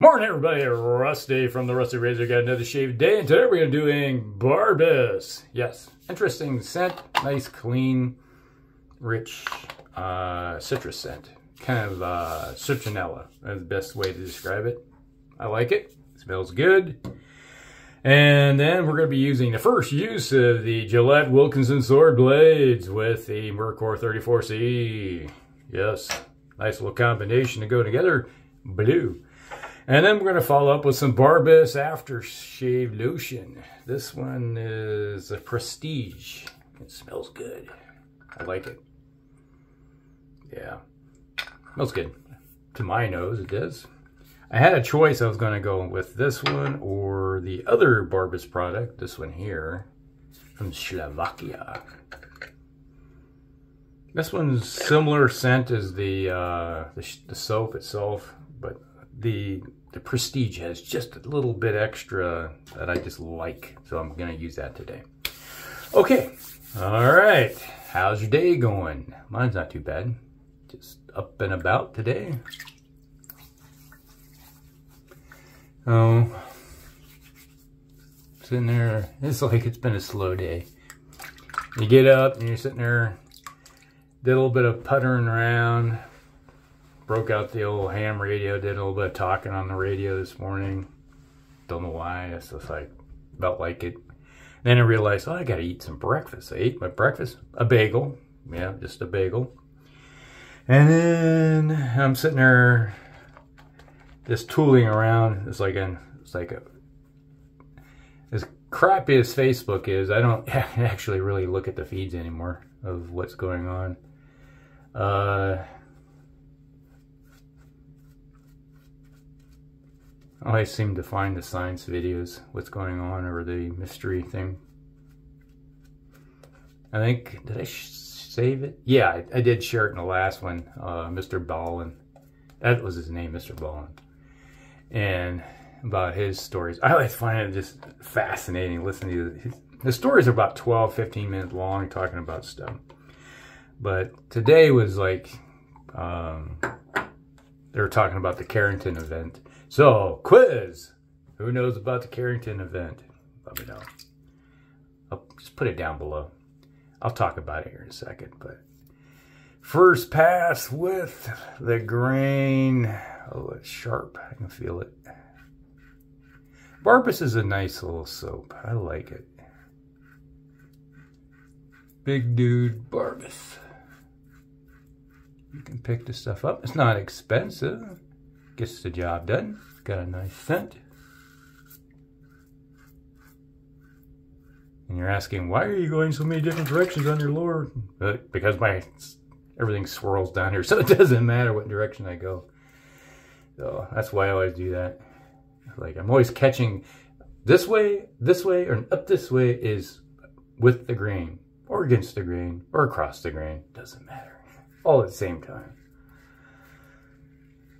Morning everybody, Rusty from the Rusty Razor got another shave day and today we're going to be doing Barbus. Yes, interesting scent, nice clean, rich uh, citrus scent. Kind of uh, citronella, that's the best way to describe it. I like it, it smells good. And then we're going to be using the first use of the Gillette Wilkinson Sword Blades with the Merkur 34C. Yes, nice little combination to go together. Blue. And then we're going to follow up with some Barbus Aftershave Lotion. This one is a Prestige. It smells good. I like it. Yeah. Smells good. To my nose, it does. I had a choice. I was going to go with this one or the other Barbus product. This one here from Slovakia. This one's similar scent as the, uh, the, the soap itself, but the the Prestige has just a little bit extra that I just like. So I'm to use that today. Okay. All right. How's your day going? Mine's not too bad. Just up and about today. Oh. Sitting there. It's like it's been a slow day. You get up and you're sitting there. Did a little bit of puttering around broke out the old ham radio, did a little bit of talking on the radio this morning. Don't know why. It's just like, felt like it. Then I realized, oh, I got to eat some breakfast. I ate my breakfast, a bagel. Yeah, just a bagel. And then I'm sitting there just tooling around. It's like an, it's like a, as crappy as Facebook is, I don't actually really look at the feeds anymore of what's going on. Uh, I always seem to find the science videos, what's going on, or the mystery thing. I think, did I save it? Yeah, I, I, did share it in the last one, uh, Mr. Ballen. That was his name, Mr. Ballen. And about his stories. I always find it just fascinating listening to his, his stories are about 12, 15 minutes long talking about stuff. But today was like, um, they were talking about the Carrington event so, quiz. Who knows about the Carrington event? Let me know. I'll just put it down below. I'll talk about it here in a second. But first pass with the grain. Oh, it's sharp. I can feel it. Barbus is a nice little soap. I like it. Big dude Barbus. You can pick this stuff up. It's not expensive. Gets the job done. Got a nice scent. And you're asking, why are you going so many different directions on your lower? Uh, because my everything swirls down here, so it doesn't matter what direction I go. So that's why I always do that. Like I'm always catching this way, this way, or up this way is with the grain, or against the grain, or across the grain. Doesn't matter. All at the same time.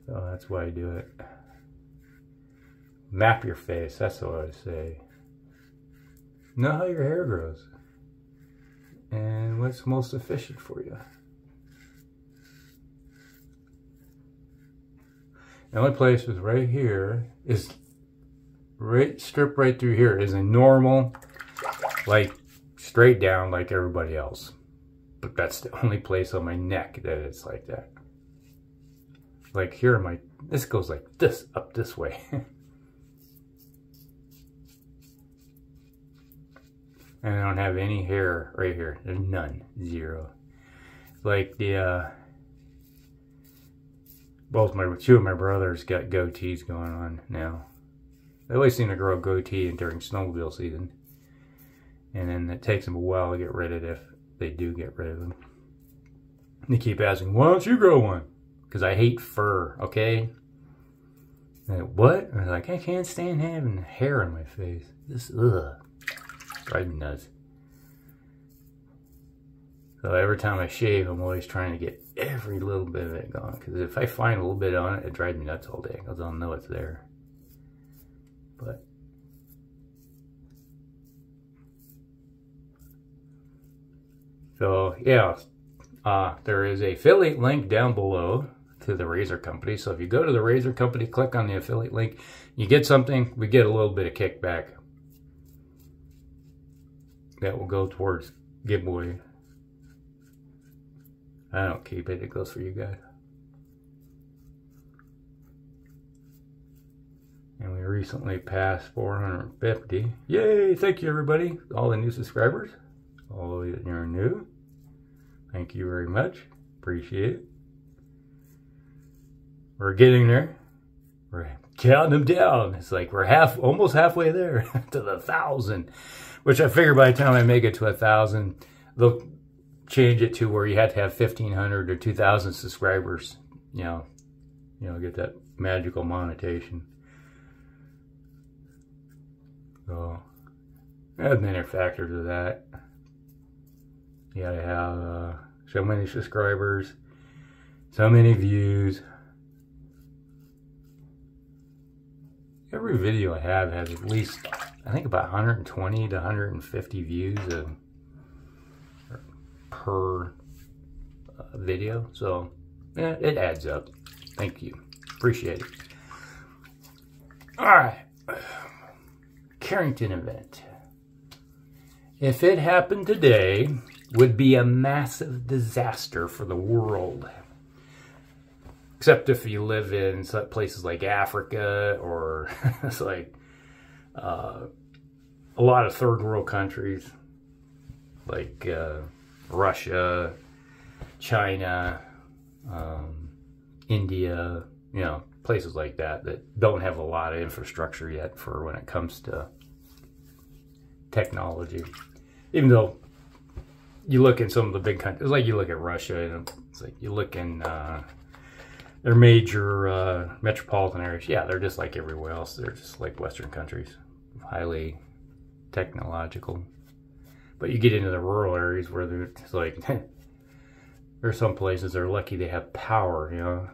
So that's why I do it. Map your face, that's what I say. Know how your hair grows. And what's most efficient for you. The only place is right here is right strip right through here is a normal like straight down like everybody else but that's the only place on my neck that it's like that like here my this goes like this up this way. And I don't have any hair right here. There's none. Zero. Like the uh both my two of my brothers got goatees going on now. They always seem to grow a goatee during snowmobile season. And then it takes them a while to get rid of it if they do get rid of them. They keep asking why don't you grow one because I hate fur, okay? And what? I like, I can't stand having hair on my face. This, ugh, drives me nuts. So every time I shave, I'm always trying to get every little bit of it gone. Because if I find a little bit on it, it drives me nuts all day. Because I'll know it's there. But So yeah, uh, there is a affiliate link down below to the Razor Company. So if you go to the Razor Company, click on the affiliate link, you get something, we get a little bit of kickback. That will go towards giveaway. I don't keep it, it goes for you guys. And we recently passed 450. Yay! Thank you, everybody. All the new subscribers. All that you're new. Thank you very much. Appreciate it. We're getting there. We're counting them down. It's like we're half, almost halfway there to the thousand, which I figure by the time I make it to a thousand, they'll change it to where you have to have 1500 or 2000 subscribers, you know, you know, get that magical monetization. So, there's many factors of that. You gotta have uh, so many subscribers, so many views. Every video I have has at least, I think about 120 to 150 views uh, per uh, video. So, yeah, it adds up. Thank you. Appreciate it. All right. Carrington event. If it happened today, would be a massive disaster for the world. Except if you live in places like Africa or it's like uh, a lot of third world countries like uh, Russia, China, um, India, you know, places like that that don't have a lot of infrastructure yet for when it comes to technology. Even though you look in some of the big countries, like you look at Russia, and it's like you look in uh, their major uh, metropolitan areas. Yeah, they're just like everywhere else. They're just like Western countries, highly technological. But you get into the rural areas where they're like, there's some places they're lucky they have power, you know.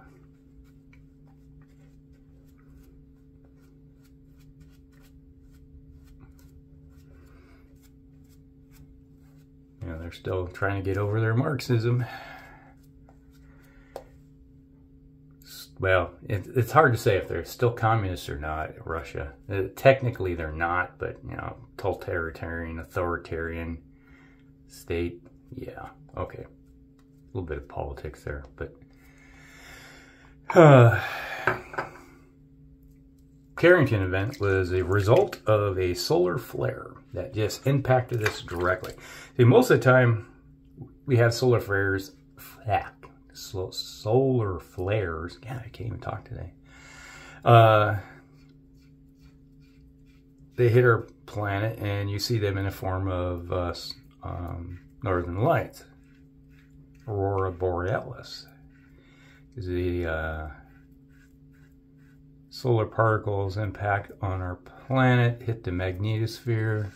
You know, they're still trying to get over their Marxism. Well, it, it's hard to say if they're still communists or not, Russia. Uh, technically, they're not, but, you know, totalitarian, authoritarian state. Yeah, okay. A little bit of politics there, but... Uh, Carrington event was a result of a solar flare that just impacted us directly. See, most of the time, we have solar flares, solar flares, yeah, I can't even talk today. Uh, they hit our planet and you see them in the form of uh, um, northern lights. Aurora borealis is the uh, solar particles impact on our planet, hit the magnetosphere,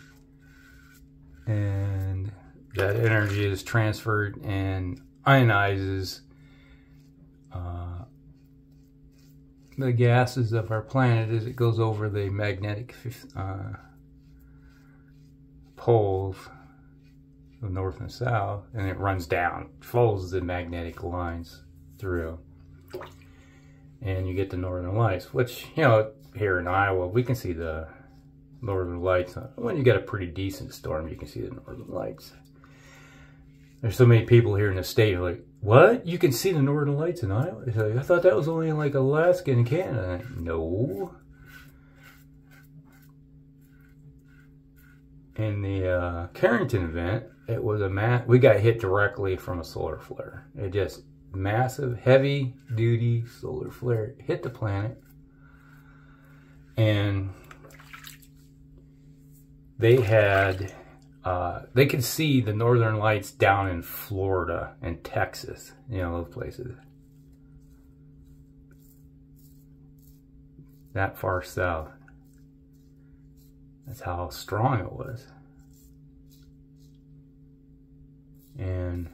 and that energy is transferred and ionizes uh, the gases of our planet as it goes over the magnetic uh, poles of north and south and it runs down follows the magnetic lines through. And you get the northern lights which you know here in Iowa we can see the northern lights. When you get a pretty decent storm you can see the northern lights. There's so many people here in the state like, what? You can see the northern lights in Iowa? I thought that was only in like Alaska and Canada. No. In the uh, Carrington event, it was a ma we got hit directly from a solar flare. It just massive, heavy duty solar flare hit the planet. And they had uh, they could see the northern lights down in Florida and Texas, you know, those places. That far south. That's how strong it was. And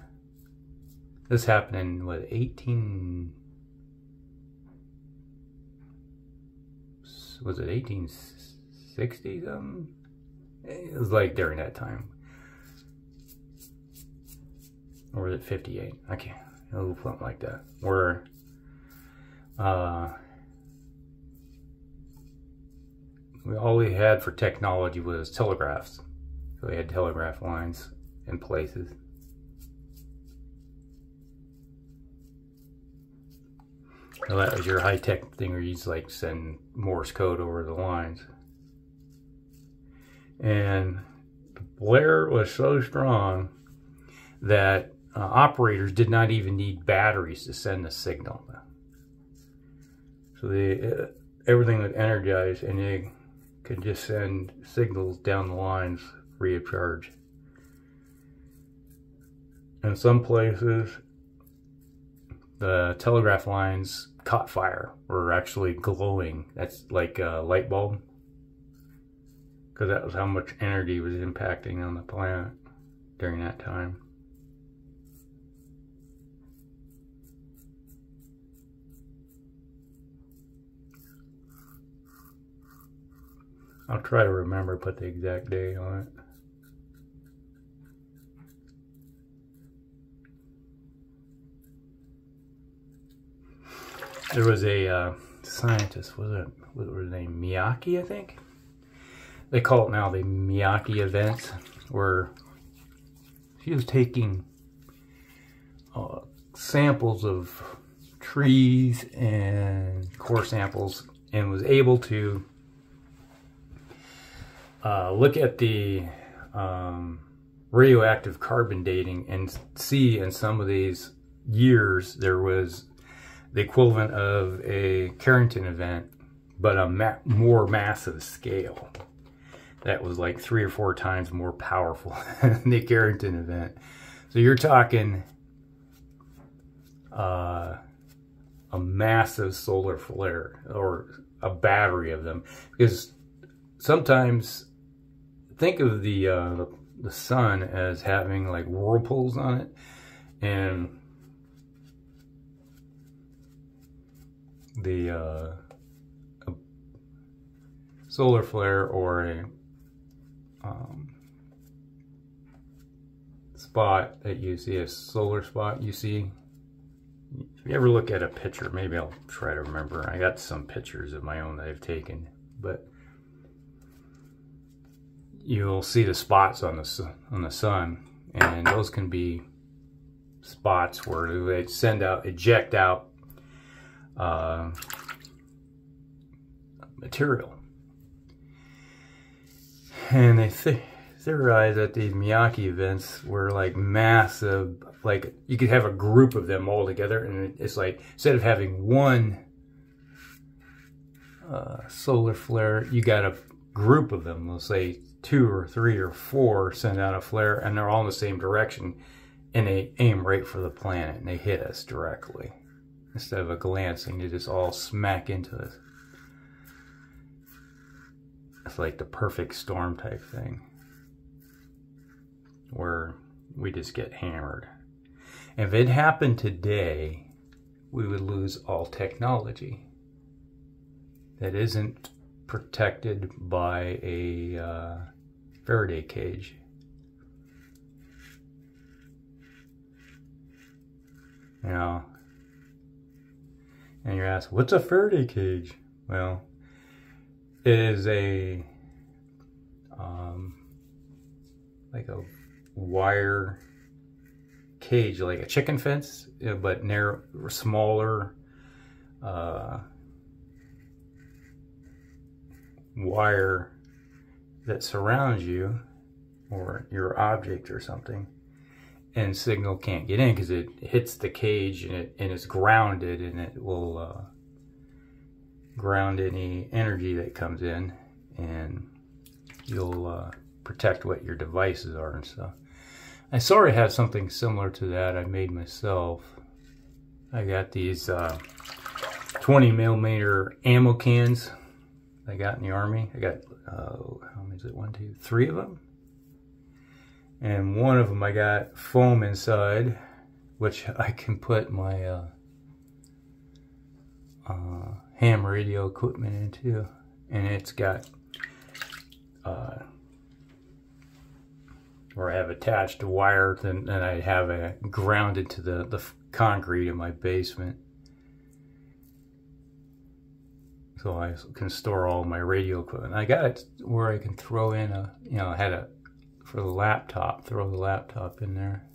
this happened in, what, 18... Was it 1860 something? It was like during that time. Or was it 58? I can't, know, something like that. Where uh, we, all we had for technology was telegraphs. So we had telegraph lines in places. So that was your high-tech thing where you just like send Morse code over the lines. And the blare was so strong that uh, operators did not even need batteries to send the signal. So they, uh, everything was energized and they could just send signals down the lines free of charge. In some places, the telegraph lines caught fire were actually glowing. That's like a light bulb. Because that was how much energy was impacting on the planet during that time. I'll try to remember put the exact day on it. There was a uh, scientist, was it, what was his name? Miyake, I think? They call it now the Miyake event, where he was taking uh, samples of trees and core samples and was able to uh, look at the um, radioactive carbon dating and see in some of these years there was the equivalent of a Carrington event, but a ma more massive scale. That was like three or four times more powerful than the Carrington event. So you're talking uh, a massive solar flare or a battery of them. Because sometimes think of the, uh, the, sun as having like whirlpools on it. And the uh, solar flare or a um, spot that you see, a solar spot you see. If you ever look at a picture, maybe I'll try to remember. I got some pictures of my own that I've taken, but you'll see the spots on the on the sun, and those can be spots where they send out, eject out uh, material. And they th that these Miyake events were like massive, like you could have a group of them all together and it's like, instead of having one uh, solar flare, you got a group of them, let's say two or three or four send out a flare and they're all in the same direction and they aim right for the planet and they hit us directly instead of a glancing, they just all smack into us. It's like the perfect storm type thing where we just get hammered. If it happened today, we would lose all technology that isn't protected by a uh, Faraday cage. You know, and you're asked, what's a Faraday cage? Well, is a, um, like a wire cage, like a chicken fence, but narrow, smaller, uh, wire that surrounds you or your object or something and signal can't get in because it hits the cage and it and it's grounded and it will uh, ground any energy that comes in and you'll uh, protect what your devices are and stuff. I sort of have something similar to that I made myself. I got these uh, 20 millimeter ammo cans I got in the army. I got, uh, how many is it? One, two, three of them and one of them I got foam inside which I can put my uh, uh, ham radio equipment into and it's got uh, where I have attached a wire and I have it grounded to the, the concrete in my basement so I can store all my radio equipment. I got it where I can throw in a, you know, I had a, for the laptop, throw the laptop in there.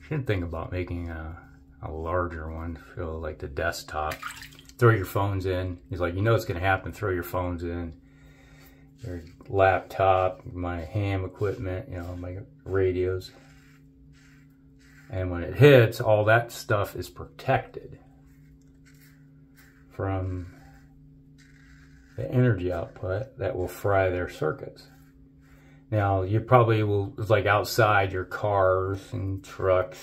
Should think about making a, a larger one, feel like the desktop. Throw your phones in. He's like, you know it's going to happen, throw your phones in. Your laptop, my ham equipment, you know, my radios. And when it hits, all that stuff is protected from the energy output that will fry their circuits. Now, you probably will, like outside, your cars and trucks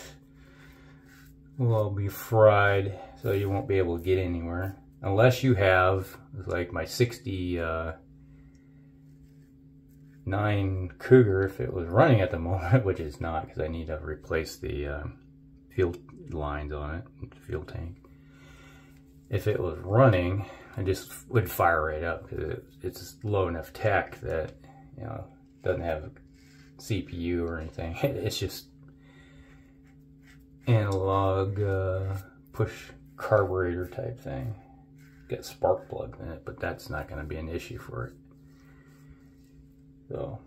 will be fried, so you won't be able to get anywhere. Unless you have, like my 60 uh, 9 Cougar, if it was running at the moment, which it's not, because I need to replace the uh, fuel lines on it, fuel tank if it was running, I just would fire right up because it, it's low enough tech that, you know, doesn't have CPU or anything. It's just analog uh, push carburetor type thing. Get spark plugs in it, but that's not going to be an issue for it. So,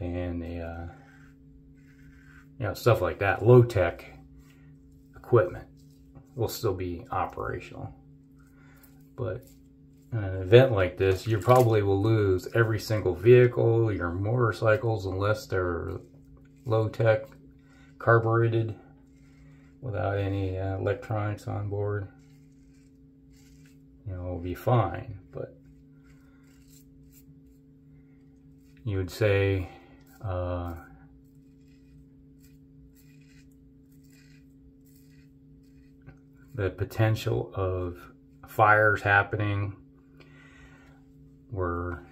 and the uh, you know, stuff like that, low tech equipment will still be operational. But an event like this, you probably will lose every single vehicle, your motorcycles, unless they're low tech, carbureted, without any uh, electronics on board. You know, it'll be fine, but you would say uh, the potential of fires happening where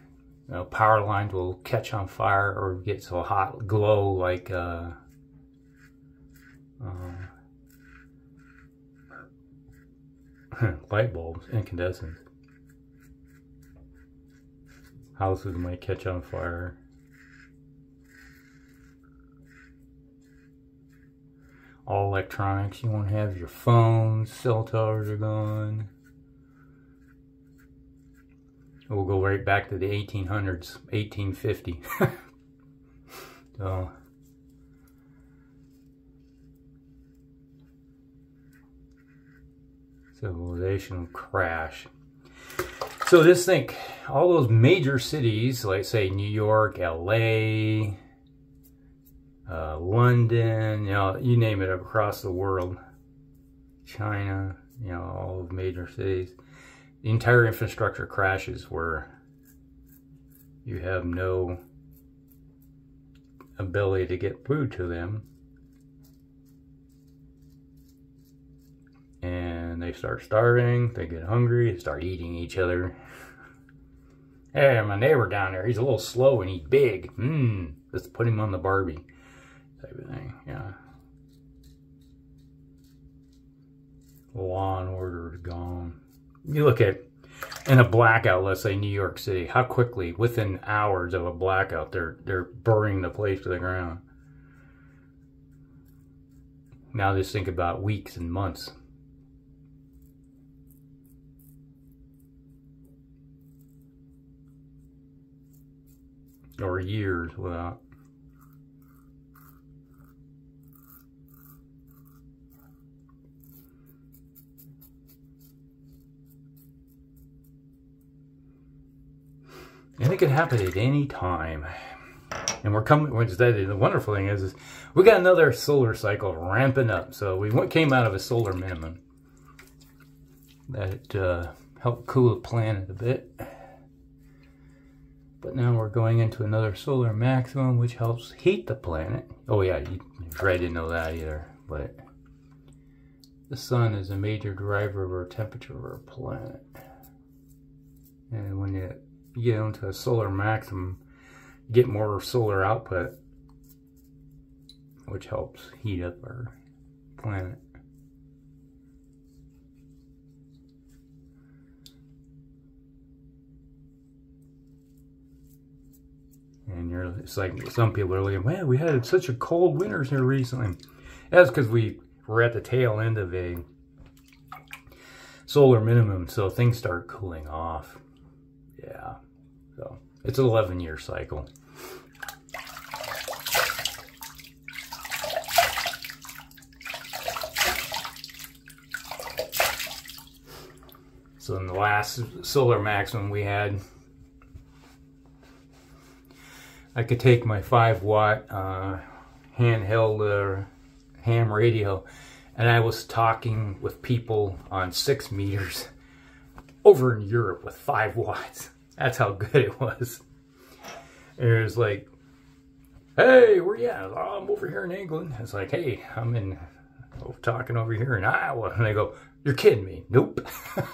you know, power lines will catch on fire or get so hot glow like uh, uh, light bulbs, incandescent. Houses might catch on fire. all electronics. You won't have your phones, cell towers are gone. We'll go right back to the 1800s, 1850. so, civilization crash. So just think, all those major cities, like say New York, LA, uh, London, you know, you name it across the world, China, you know, all of major cities. The entire infrastructure crashes where you have no ability to get food to them. And they start starving, they get hungry, they start eating each other. Hey, my neighbor down there, he's a little slow and he's big. Mmm, let's put him on the Barbie type of thing, yeah. Law and order is gone. You look at, in a blackout, let's say New York City, how quickly, within hours of a blackout, they're, they're burning the place to the ground. Now just think about weeks and months. Or years without And it can happen at any time. And we're coming, which the wonderful thing is, is we got another solar cycle ramping up. So we went, came out of a solar minimum that uh, helped cool the planet a bit. But now we're going into another solar maximum, which helps heat the planet. Oh yeah, you probably didn't know that either. But the sun is a major driver of our temperature of our planet. And when it you get into a solar maximum, get more solar output, which helps heat up our planet. And you're, it's like some people are like, man, we had such a cold winter here recently. That's because we we're at the tail end of a solar minimum, so things start cooling off. Yeah, so it's an 11 year cycle. So in the last solar maximum we had, I could take my 5 watt uh, handheld uh, ham radio and I was talking with people on 6 meters over in Europe with 5 watts. That's how good it was. It was like, hey, where you at? Oh, I'm over here in England. It's like, hey, I'm in, talking over here in Iowa. And they go, you're kidding me. Nope.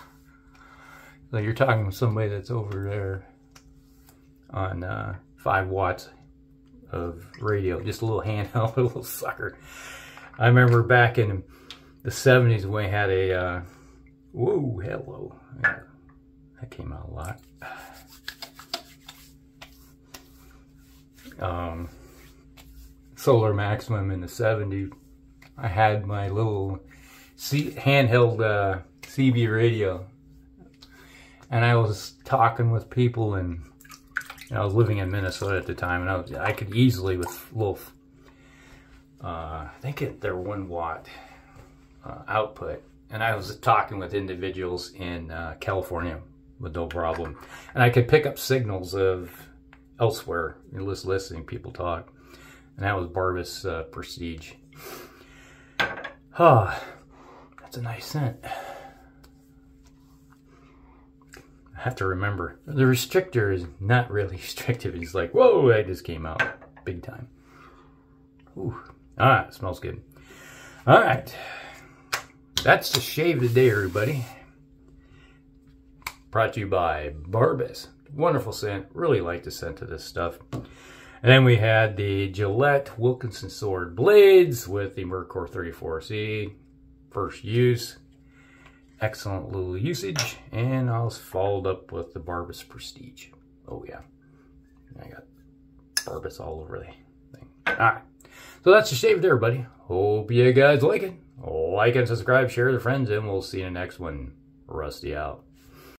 You're talking with somebody that's over there on uh, five watts of radio, just a little handheld, a little sucker. I remember back in the 70s when we had a, uh, whoa, hello. Yeah, that came out a lot. Um, solar maximum in the 70s. I had my little C handheld uh, CB radio. And I was talking with people and I was living in Minnesota at the time and I was I could easily with little uh, I think it, they're one watt uh, output. And I was talking with individuals in uh, California with no problem. And I could pick up signals of elsewhere you know, just listening people talk and that was Barbus uh, Prestige ah that's a nice scent I have to remember the restrictor is not really restrictive. It's like, whoa, that just came out big time. Ooh. Right, smells good. All right, that's the shave today, everybody. Brought to you by Barbus. Wonderful scent. Really like the scent of this stuff. And then we had the Gillette Wilkinson Sword Blades with the Merkur 34C. First use excellent little usage. And I was followed up with the Barbus Prestige. Oh yeah, I got Barbus all over the thing. All right, so that's the shave there, buddy. Hope you guys like it. Like and subscribe, share with your friends, and we'll see you in the next one. Rusty out.